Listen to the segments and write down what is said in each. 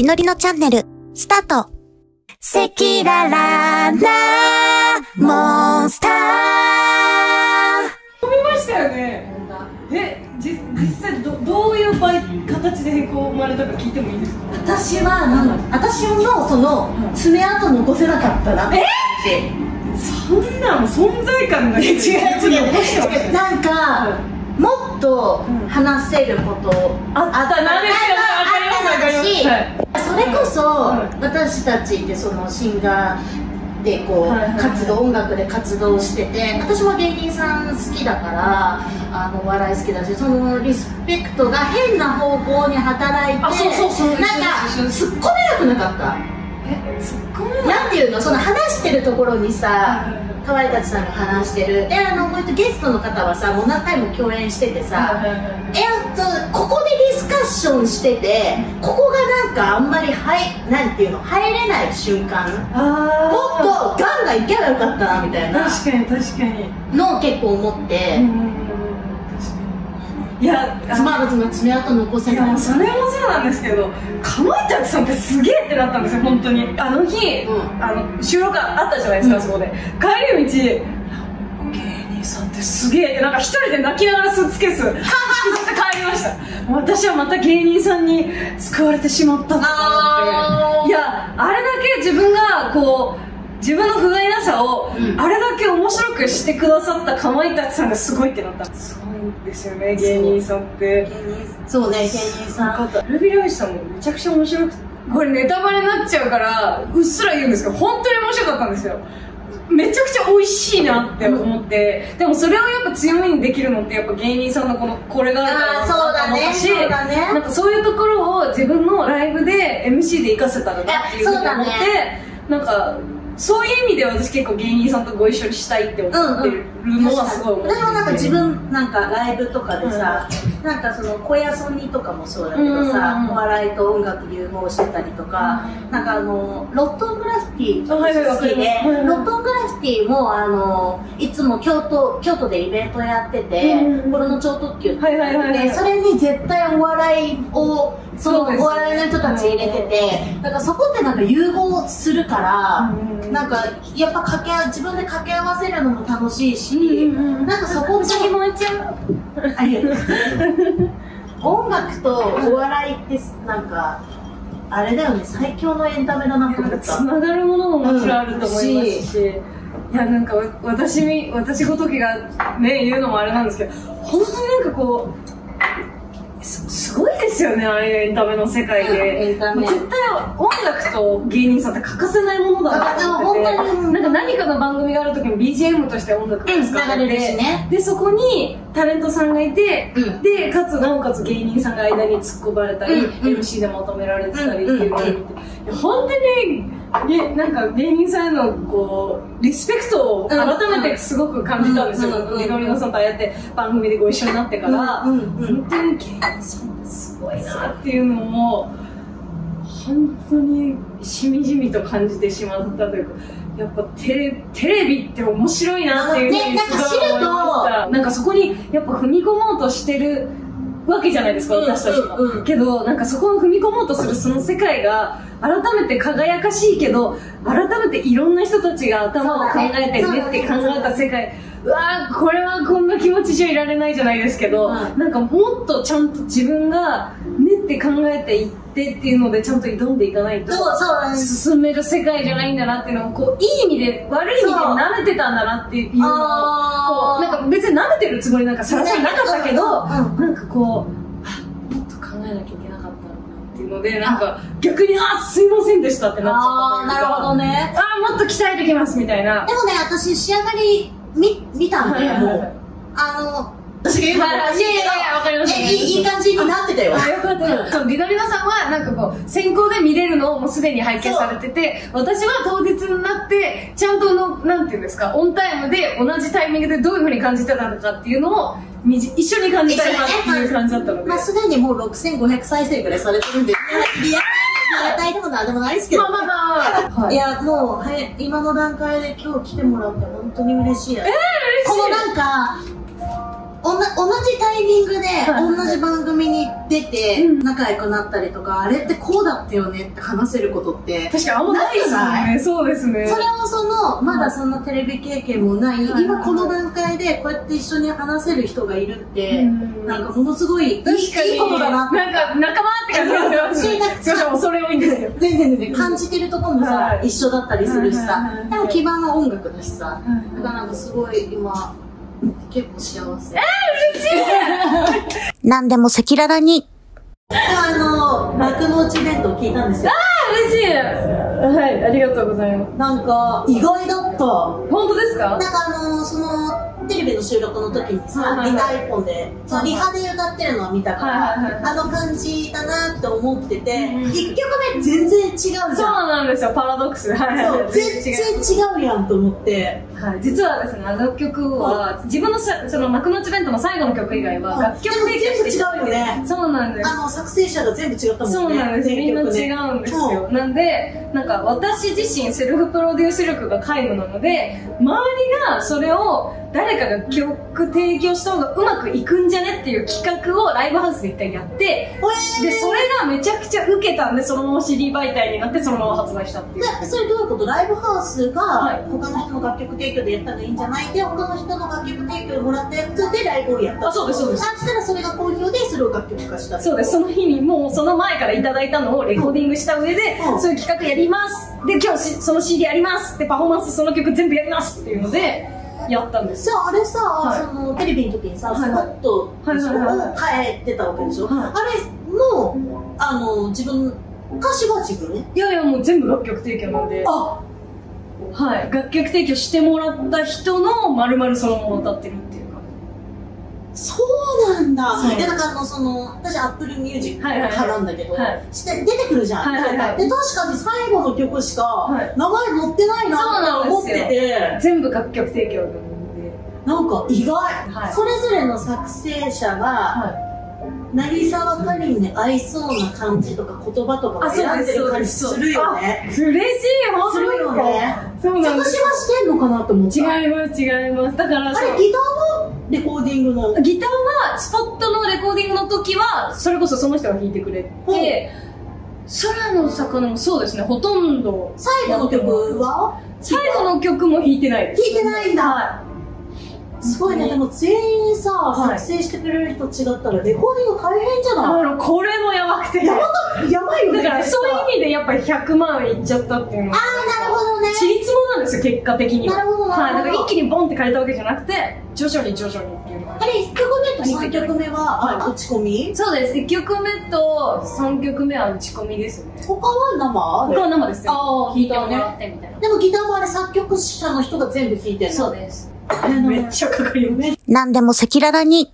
りのりのチャンネル、スタート。赤裸々なモンスター。見ましたよね。えじ実際どどういう場合形でへこまれたか聞いてもいいですか？私はなんだ私のその爪痕残せなかったなえ？そんなの存在感が違う違う。違うなんか、もっと話せることあったな。んですよねわかりますわかります。しはいそれこそ、は私たちってそのシンガーでこう、活動音楽で活動してて私も芸人さん好きだからあのお笑い好きだしそのリスペクトが変な方向に働いてなんか突っ込めなくなかった。えツッコミなんていうの？その話してるところにさかわいたちさんが話してる。であのゲストの方はさもう何回も共演しててさ、えっとここィスカッションしててここがなんかあんまりはいなんていうの入れない瞬間。あもっとガンガンいけばよかったなみたいな。確かに確かに。のを結構思って、うんうんうん確かに。いやあつまらずの爪痕残せない。それもそうなんですけどかまいたちさんってすげえってなったんですよ本当に。あの日、うん。あの収録あったじゃないですか、そこで。帰り道芸人さんってすげえってなんか一人で泣きながらスーツケース引きずって帰りました。私はまた芸人さんに救われてしまったって。いやあれだけ自分がこう自分の不甲斐なさを、うん。あれだけ面白くしてくださったかまいたちさんがすごいってなった。すごいんですよね芸人さんって。そう。ね芸人さん。ルビー漁師さんもめちゃくちゃ面白くてこれネタバレになっちゃうからうっすら言うんですけど本当に面白かったんですよめちゃくちゃ美味しいなって思って、でもそれをやっぱ強みにできるのってやっぱ芸人さんのこのこれがあるか思ったしそうだね。なんかそういうところを自分のライブで MC で活かせたらなっていうふうに思って、なんかそういう意味で私結構芸人さんとご一緒にしたいって思ってるのはすごい思ってでもなんか自分なんかライブとかでさ、なんかその小屋ソニとかもそうだけどさ、うんうんうん。お笑いと音楽融合してたりとか、なんかあのロットングラフィティ好きで、はいはいロットングラフィティもあのいつも京都京都でイベントやってて、うんうんうん。これの超特急ってはいはいはいはい。でそれに絶対お笑いをそうお笑いの人たち入れてて、だからそこってなんか融合するから、うん。なんかやっぱ掛け自分で掛け合わせるのも楽しいし、うんうんうん。なんかそこって先燃えちゃうありがとう音楽とお笑いってなんかあれだよね。最強のエンタメだなと思った。つながるものももちろんあると思いますし、いやなんかわ私み私ごときがね言うのもあれなんですけど本当になんかこうすすごいですよねああいうエンタメの世界で。絶対音楽と芸人さんって欠かせないものだなと思ってて。あ本当に。なんか何かの番組がある時に BGM として音楽が使われうん。ねでそこにタレントさんがいて、うん。でかつなおかつ芸人さんが間に突っ込まれたり、MC でまとめられてたりっていうのを見て、本当にねなんか芸人さんへのこうリスペクトを改めてすごく感じたんですよ、うんうんうんみのりのさんとああやって番組でご一緒になってから、うんうんうん本当に芸人さんってすごいなっていうのを本当にしみじみと感じてしまったというかやっぱテレテレビって面白いなっていうふうにねなんかすごい思いました。なんかそこにやっぱ踏み込もうとしてるわけじゃないですか、うん私たちも、うんうん。けどなんかそこを踏み込もうとするその世界が改めて輝かしいけど改めていろんな人たちが頭を考えてね。練って考えた世界うわーこれはこんな気持ちじゃいられないじゃないですけど、うん。なんかもっとちゃんと自分が練って考えていってっていうのでちゃんと挑んでいかないと進める世界じゃないんだなっていうのをこういい意味で悪い意味で舐めてたんだなっていうのをこうなんか別に舐めてるつもりなんかさらさらなかったけど、うん。なんかこうあもっと考えなきゃいけなかったんだなっていうのでなんか逆にあすいませんでしたってなっちゃああなるったというかほどね。あーもっと鍛えてきますみたいな。でもね私仕上がり見見たんで、もう。あの私が言うのもはいいかりましたえいいい。い感じになってたよあよかったよそうリドリノさんはなんかこう先行で見れるのをもうすでに拝見されてて私は当日になってちゃんとのなんていうんですかオンタイムで同じタイミングでどういうふうに感じてたのかっていうのをみじ一緒に感じたいなっていう感じだったので、まあ、すでにもう6500再生ぐらいされてるんで、リアリアタイでもなんでもないですけど、まあまあまあ、はいいや、もう、はい、今の段階で今日来てもらって本当に嬉しいです。このなんか、同じタイミングで、はい。同じ番組に出てうん。仲良くなったりとか、あれってこうだったよねって話せることって、確かにあんまないですね。そうですね。それをその、まだそんなテレビ経験もない、はい。今この段階でこうやって一緒に話せる人がいるって、うん。なんかものすごいいいことだなって。なんか仲間って感じなんですよ。なんかすいません、恐れ多いんですよ。全然全然感じてるとこもさ、はい。一緒だったりするしさ。でも基盤は音楽だしさ、だからなんかすごい今、結構幸せ。なんでも赤裸々に。あの、幕の内弁当聞いたんですよ。嬉しいはい、ありがとうございます。なんか、意外だった。本当ですか？なんかあのその、テレビの収録の時にさ、はいはいはいリハ一本で、そのリハで歌ってるのは見たから、はいはいはいあの感じだなって思ってて、うん一曲目全然違うじゃん。そうなんですよ、パラドックス。はいはいそうはい。全然違うやんと思って。はい、実はですね、あの曲は、自分のさその幕の内弁当の最後の曲以外は、うん楽曲提供していでも全部違うよねそうなんです。あの、作成者が全部違ったもんね。そうなんですよ。みんな違うんですよ。なんで、なんか私自身セルフプロデュース力が皆無なので、周りがそれを誰かが曲提供した方がうまくいくんじゃねっていう企画をライブハウスで一回やって、で、それがめちゃくちゃ受けたんで、そのまま CD 媒体になって、そのまま発売したっていう。でそれどういうこと？ライブハウスがはい他の人の楽曲提供でやったらいいんじゃない？で他の人の楽曲提供もらったやつでライブをやった。あそうですそうです。あしたらそれが好評でそれを楽曲化したそうです、その日にもうその前からいただいたのをレコーディングした上で、うん。そういう企画やります。で、今日しその CD やります。で、パフォーマンスその曲全部やりますっていうので、やったんです。じゃああれさ、はい。そのテレビの時にさ、スポットを変えてたわけでしょ、はい。あれもあの自分歌詞は自分？いやいや、もう全部楽曲提供なんで、あはい、楽曲提供してもらった人の丸々そのまま歌ってるっていうか。そうなんだ。でなんかあのその私 Apple Music はいはいはい。派なんだけど、はい。して出てくるじゃん、はいはいはい。で確かに最後の曲しかはい。名前載ってないなって思ってて、全部楽曲提供なんで。なんか意外、はい。それぞれの作成者がはナギサワカリンに合いそうな感じとか言葉とかを選んでる感じするよね。い。嬉しい、本当するよねそうなんです。作詞はしてんのかなって思った違います、違います。だからあれギターはレコーディングの？ギターはスポットのレコーディングの時はそれこそその人が弾いてくれて空の魚もそうですね。ほとんど最後の曲は？最後の曲も弾いてないです弾いてないんだ。はすごいね。でも全員さ、はい。作成してくれる人違ったらレコーディング大変じゃいない？あのこれもやばくて。やばかやばいよねだからそういう意味でやっぱり100万いっちゃったっていうのは。ああなるほどね。ちりつもなんですよ結果的には。なるほどはい、だから一気にボンって変えたわけじゃなくて徐々に徐々にっていう。のがあれ1曲目と3曲目は、打ち込み？そうです。1曲目と3曲目は打ち込みですね。他は生？他は生ですよ。あー弾いてもらってみたいな。でもギターもあれ作曲者の人が全部弾いてるの？そうですめめっちゃかかりますなんでも赤裸々に。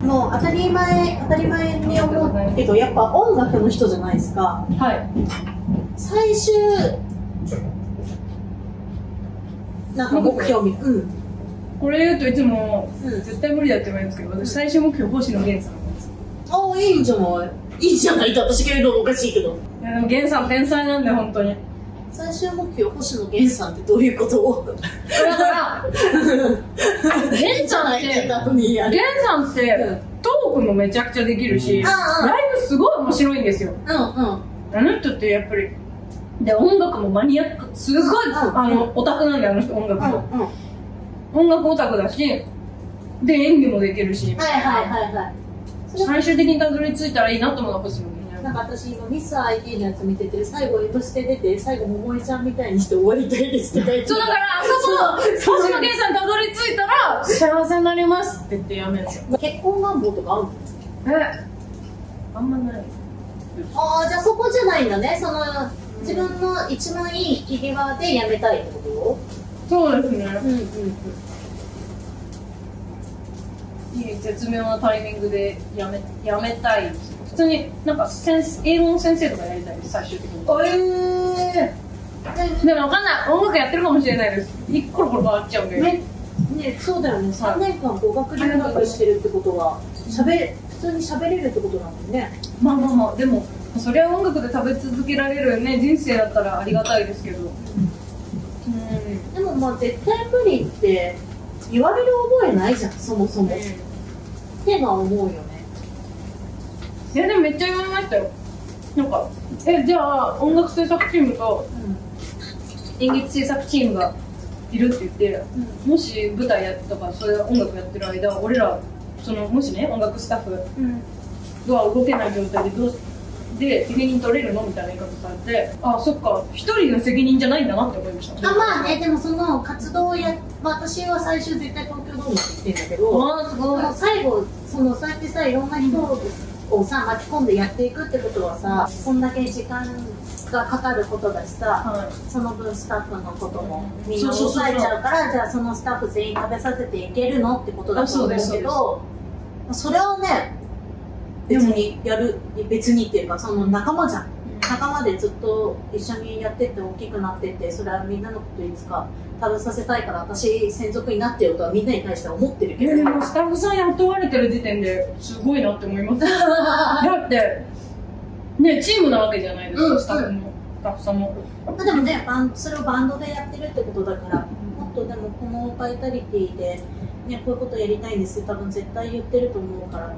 もう当たり前当たり前に思うけどやっぱ音楽の人じゃないですか。はい。最終なんか目標みうん。これ言うといつもうん。絶対無理だって言われるんですけど私最終目標星野源さんなんですああいいんじゃない。いいじゃないって私が言うのもおかしいけど。いやでも源さん天才なんで本当に最終目標星野源さんってどういうこと？をだから源さんって 源さんってトークもめちゃくちゃできるしうんうん。ライブすごい面白いんですよ。うんうん。あの人ってやっぱりで音楽もマニアックすごいうん。あのオタクなんであの人音楽も。うんうん。音楽オタクだしで演技もできるし。はいはいはいはい。最終的にたどり着いたらいいなと思うのは星野源なんか私今ミス IT のやつ見てて最後 M ステ出て最後桃江ちゃんみたいにして終わりたいですって書いてそうだからあそこ星野源さんにたどり着いたら幸せになりますって言ってやめるんですよ結婚願望とかあるのえあんまないああじゃあそこじゃないんだねその自分の一番いい引き際で辞めたいってこそうですねとうんうんうん絶妙なタイミングでやめやめたい。普通になんか先生英語の先生とかやりたいです最終的に。えでもわかんない音楽やってるかもしれないです。一コロコロ変わっちゃうんで。ー、ね。ねそうだよね。3年間語学留学してるってことはしゃべ普通に喋れるってことなんだよね。まあまあまあでもそれは音楽で食べ続けられるね。人生だったらありがたいですけど。うん。でもまあ絶対無理って言われる覚えないじゃんそもそもってのは思うよね。いやでもめっちゃ言われましたよ。なんかえじゃあ音楽制作チームと演劇制作チームがいるって言って、もし舞台やってとかそれ音楽やってる間俺らそのもしね音楽スタッフが動けない状態でどうで責任取れるのみたいな言い方されてあそっか一人の責任じゃないんだなって思いました。あまあねでもその活動をや私は最終絶対東京ドームって言ってるんだけどあーすごい。最後そのそうやってさいろんな人をさ巻き込んでやっていくってことはさそんだけ時間がかかることだしさはその分スタッフのこともみんな抑えちゃうからじゃあそのスタッフ全員食べさせていけるのってことだと思うあそうですけどそれをね別にやる別にっていうかその仲間じゃん仲間でずっと一緒にやってって大きくなってってそれはみんなのこといつか食べさせたいから私専属になってよとはみんなに対しては思ってるいけど。もスタッフさん雇われてる時点ですごいなって思います。だってねチームなわけじゃないですか、うん。スタッフもスタッフさんも。まあでもねバンそれをバンドでやってるってことだからもっとでもこのバイタリティで、ね、こういうことやりたいんです。よ多分絶対言ってると思うから。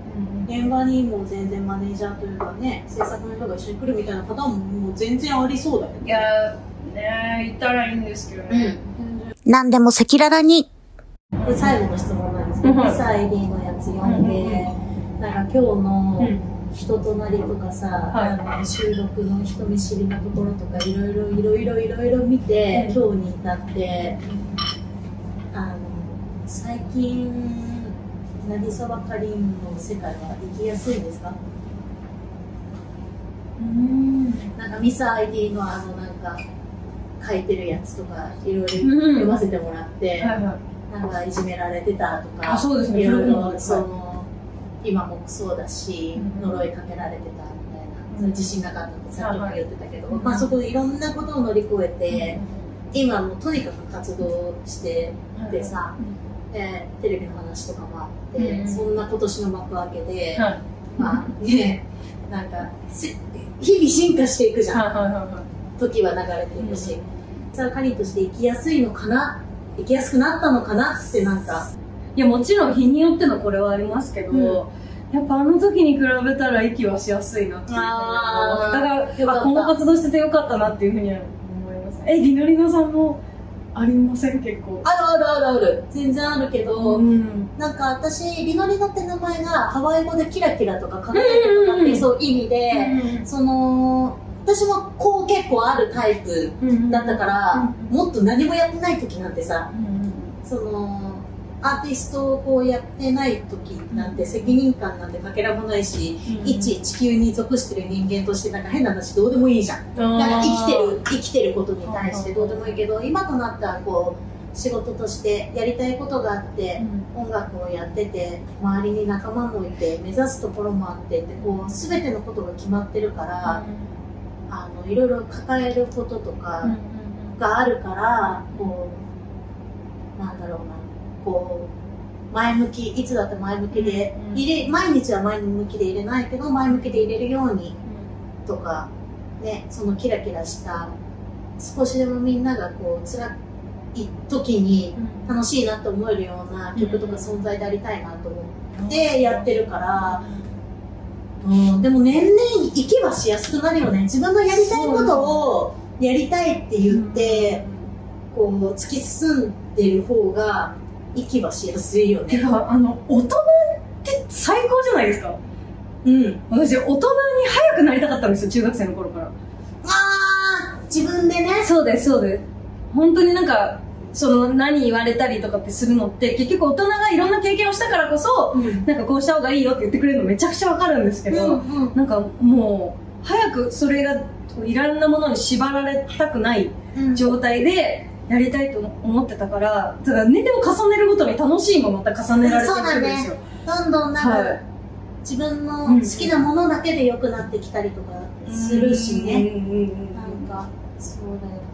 現場にも全然マネージャーというかね制作の人が一緒に来るみたいなパターンももう全然ありそうだけど。いやーねいたらいいんですけどね、何でも赤裸々に。で最後の質問なんですけど、はいミサ ID のやつ読んで、なんか今日の人となりとかさ、はい。あの収録の人見知りなところとかいろいろいろいろいろいろ見て、今日に至って近渚ばかりんの世界は生きやすいんですか？うん。なんかミサ ID のあのなんか書いてるやつとかいろいろうん。読ませてもらって、はいはい。なんかいじめられてたとか、あそうですね。いろいろその今もそうだし、うん。呪いかけられてたみたいな、それ自信なかったってさっきも言ってたけど、はいまあそこでいろんなことを乗り越えて、今もうとにかく活動しててさ、でテレビの話とかもあって、うんそんな今年の幕開けで、はい。まあね、なんかせ日々進化していくじゃん。はいはいはいは時は流れていくし、さあカリンとして生きやすいのかな？生きやすくなったのかな？ってなんか。いいやもちろん日によってのこれはありますけど、うん。やっぱあの時に比べたら息はしやすいなっていうふうにだからこの活動しててよかったなっていうふうには思います。えりのりのさんもありません結構。あるあるあるある。全然あるけど、うん。なんか私リノリノって名前がハワイ語でキラキラとか輝いてとかってそう意味で、その私もこう結構あるタイプだったから、もっと何もやってない時なんてさそのアーティストをこうやってない時なんて責任感なんてかけらもないし、一地球に属してる人間としてなんか変な話どうでもいいじゃん。だから生きてる生きてることに対してどうでもいいけど今となってはこう仕事としてやりたいことがあって音楽をやってて周りに仲間もいて目指すところもあってってこう全てのことが決まってるから、あのいろいろ抱えることとかがあるから、こうなんだろうなこう前向きいつだって前向きで、うん入れ毎日は前向きで入れないけど前向きで入れるようにとかねそのキラキラした少しでもみんながこう辛い時に楽しいなと思えるような曲とか存在でありたいなと思ってやってるから、うん、でも年々息はしやすくなるよね。自分のやりたいことをやりたいって言って、こう突き進んでる方が息はしやすいよね。てかあの大人って最高じゃないですか。うん。私大人に早くなりたかったんですよ中学生の頃から。あー自分でね。そうですそうです。本当になんかその何言われたりとかってするのって結局大人がいろんな経験をしたからこそうん。なんかこうした方がいいよって言ってくれるのめちゃくちゃわかるんですけど、うんなんかもう早くそれがいろんなものに縛られたくないうん。状態でやりたいと思ってたからだから年齢を重ねるごとに楽しいもまた重ねられていくんですよ、どんどんなんか、はい。自分の好きなものだけで良くなってきたりとかするしね、うんうんうんなんかそうだよね。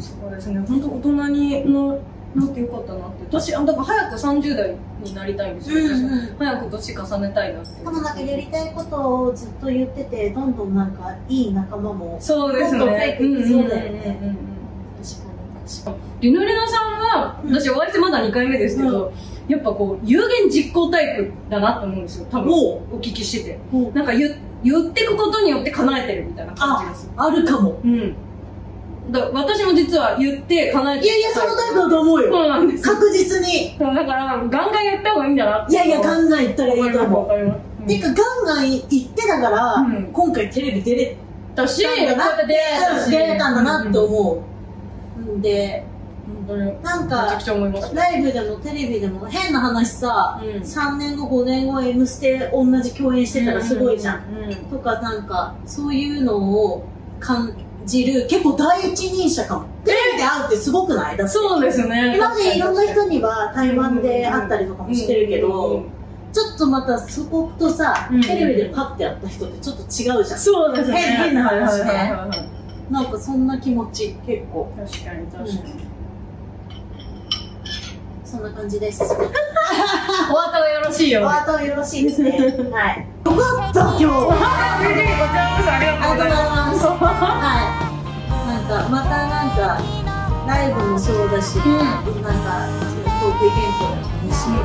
そうですね。本当大人にのなってよかったなって。私あだから早く30代になりたいんですよ、私はうん。早く年重ねたいなって。でもなんかやりたいことをずっと言っててどんどんなんかいい仲間もそうですね。ていきそうだよね。んんうんうん確かに確かリノリナさんは、うん私お会いしてまだ2回目ですけど、やっぱこう、有言実行タイプだなと思うんですよ、多分。おお聞きしてて。おなんか言、言ってくことによって叶えてるみたいな感じがする。あるかも。うん。だ私も実は言って叶えていやいや、そのタイプだと思うよ。そうなんですよ。確実に。だから、ガンガン言った方がいいんだなって。いやいや、ガンガン言ったらいいと思う。わかります。うんてか、ガンガン言ってたから、うん今回テレビ出れたし出れたんだなって思う。んで。なんか。ライブでもテレビでも変な話さ、うん3年後、5年後、M ステ同じ共演してたらすごいじゃん。うん。うんとか、なんか、そういうのを感じる、結構第一人者かも。テレビで会うってすごくない？だそうですね。今までいろんな人には対バンで会ったりとかもしてるけうんうんどうん、ちょっとまたそことさ、うんテレビでパッて会った人ってちょっと違うじゃん。そうですね。変変な話ねはいはいはいはいなんかそんな気持ち、結構。確かに確かに。そんな感じです。お後がよろしいよ。お後よろしいですね。はい。よかった、今日。あ、りがとうございます。はい。なんか、またなんか、ライブもそうだし、んなんか、トークイベントでもいいし、ね、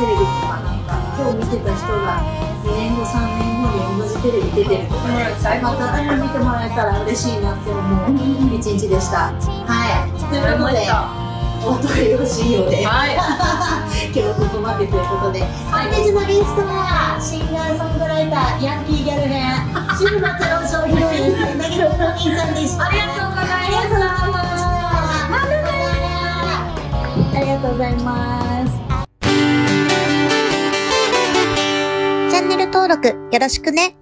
テレビとか、今日見てた人が2年後、3年後に同じテレビ出てるとか、はい最高また見てもらえたら嬉しいなって思う一日でした。はい。ということで、お後がよろしいようで。はい。今日はここまでということで本日のゲストはシンガーソングライターヤンキーギャル編週末のショーヒロイン投げのお兄さんでしたありがとうございますありがとうございます登録よろしくね。